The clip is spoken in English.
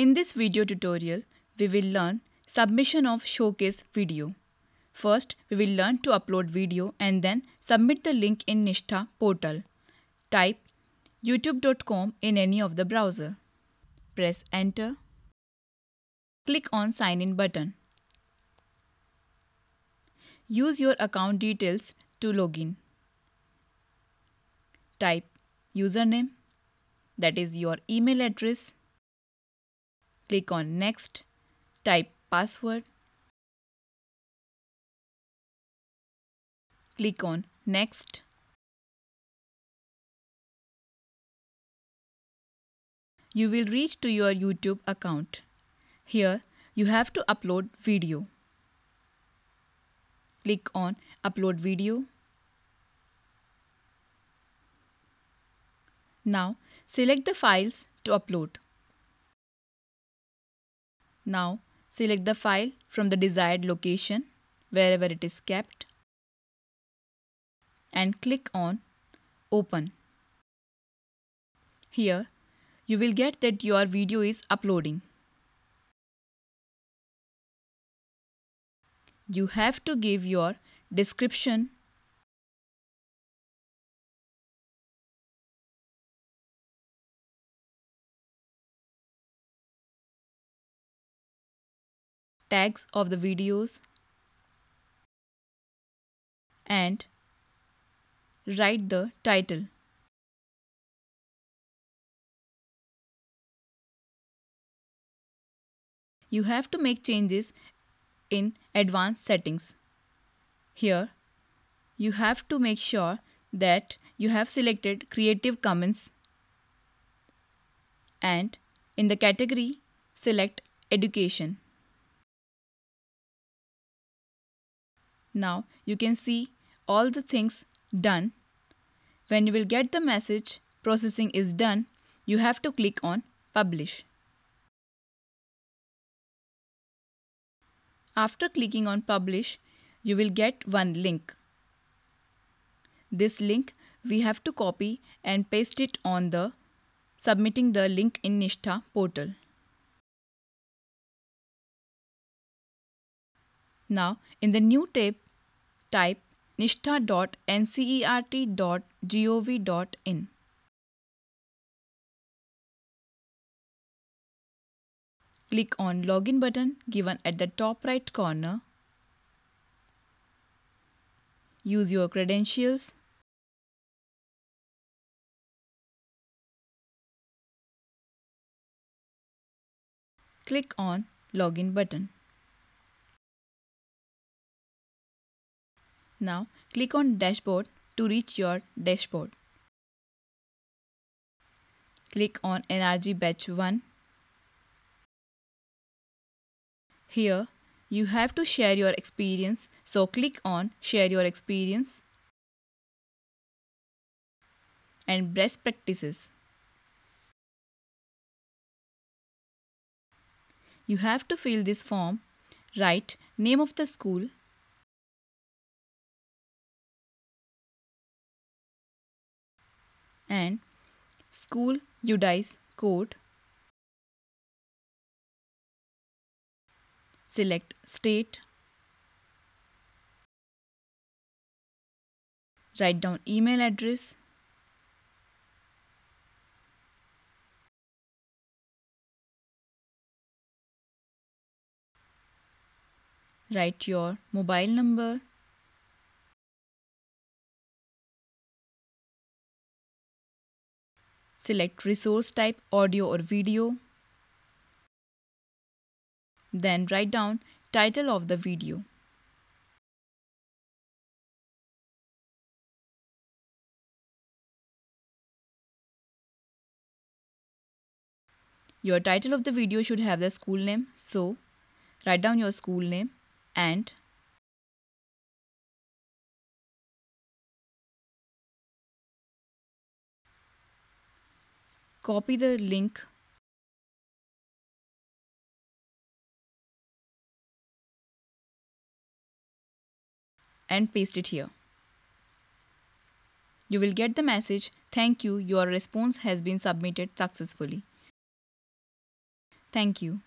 In this video tutorial, we will learn submission of showcase video. First, we will learn to upload video and then submit the link in Nishtha portal. Type youtube.com in any of the browser. Press enter. Click on sign in button. Use your account details to login. Type username that is your email address. Click on next. Type password. Click on next. You will reach to your YouTube account. Here you have to upload video. Click on upload video. Now select the files to upload. Now select the file from the desired location wherever it is kept and click on open. Here you will get that your video is uploading. You have to give your description tags of the videos and write the title. You have to make changes in advanced settings. Here, you have to make sure that you have selected Creative Commons and in the category select Education. Now you can see all the things done. When you will get the message processing is done, you have to click on publish. After clicking on publish, you will get one link. This link we have to copy and paste it on the submitting the link in Nishtha portal. Now in the new tab type nishtha.ncert.gov.in. Click on login button given at the top right corner. Use your credentials. Click on login button. Now click on dashboard to reach your dashboard. Click on NRG batch 1. Here you have to share your experience so click on share your experience and best practices. You have to fill this form, write name of the school, and school UDISE code. Select state. Write down email address. Write your mobile number. Select resource type audio or video. Then write down title of the video. Your title of the video should have the school name. So, write down your school name and copy the link and paste it here. You will get the message, thank you, your response has been submitted successfully. Thank you.